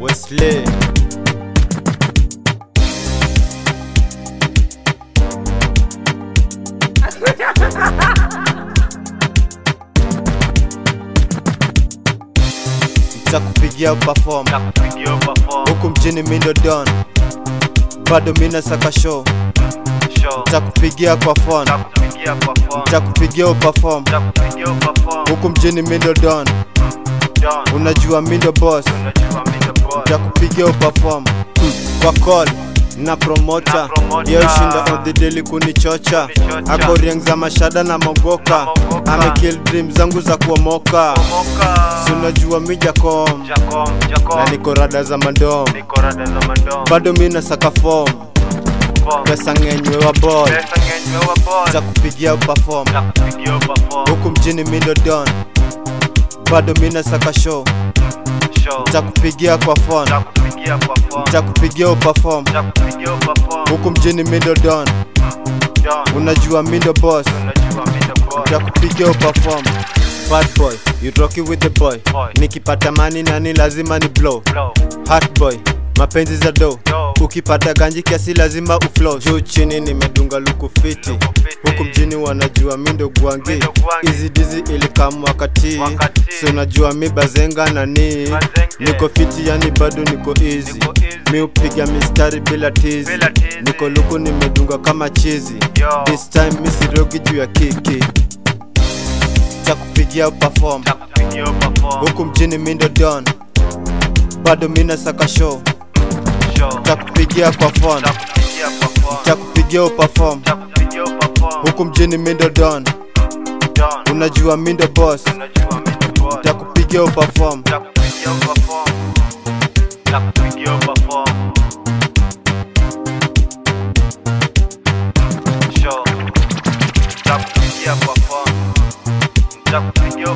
Wesley. Nitakupigia perform. Huku mjini mindo don. Bado mina saka show show nitakupigia kwa phone. Nitakupigia perform perform huku mjini mindo don Don unajua mindo boss. Nitakupigia perform kwa call. Na promota Na promoter. yeo shinda on the daily kunichocha. Ako riang za mashada na mogoka. Ame kill amekill dream zangu za kuomoka. Moka mi jakom na niko rada za mandom. Bado mina saka form Form. Pesa ngenywe wa ball za kupigia uperform huku mjini mindo don. Bado mina saka show. Za takupigia kwa fon za kupigia takupigia perform. Huku mjini mindo don. Unajua mindo boss. Za kupigia uperform takupigia perform. Bad boy. You rocky with the boy. Boy. nikipata mani nani lazima ni blow. Blow. Hot boy mapenzi za do ukipata ganji kiasi lazima uflow. Juu chini nimedunga luku fiti huku mjini wanajua mindo gwangi hizi dizi ilikam wakati. Si unajua mi bazenga nani niko fiti yani bado niko easy. Mi upiga mistari bila tizi niko luku nimedunga kama chizi this time mi sirogi juu ya kiki. Takupigia perform. Nakupigia huku mjini mindo don. Bado mina saka show takupigia kwa phone, takupigia uperform huku mjini Middleton, unajua mindo boss, takupigia uperform takupigia uperform takupigia